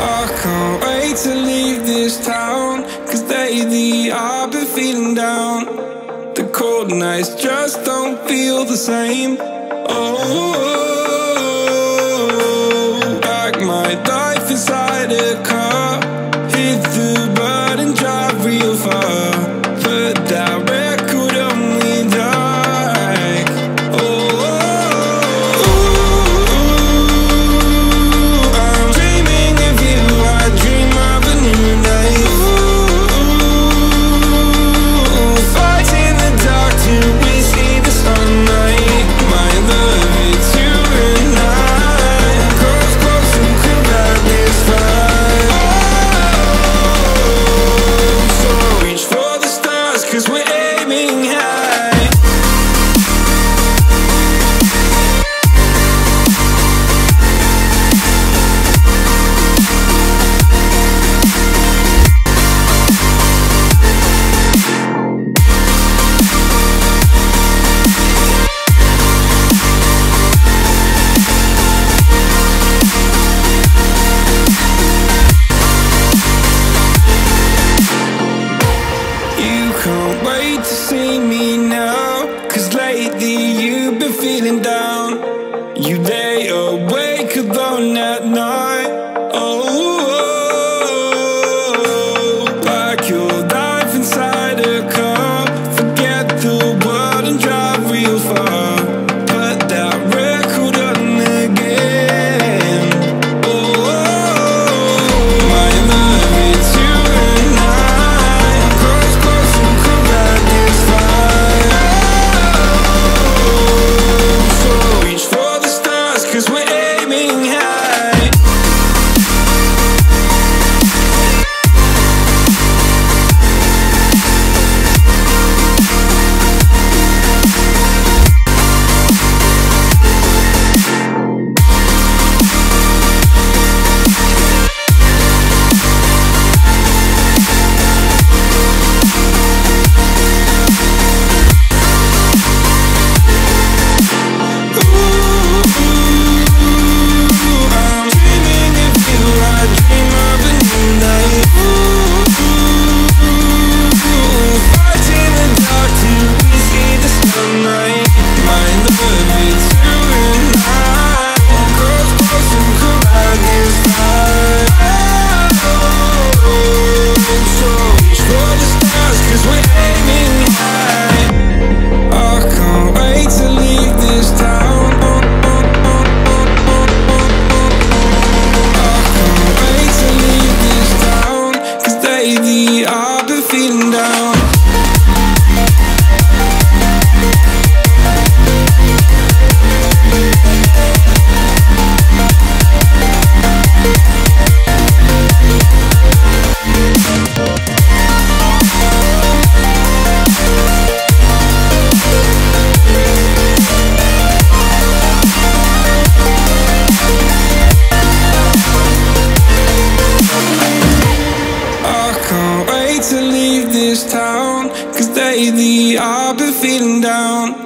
afraid to leave this town Cause lately I've been feeling down. The cold nights just don't feel the same. Oh, back my life inside a feeling down. Lately I've been feeling down.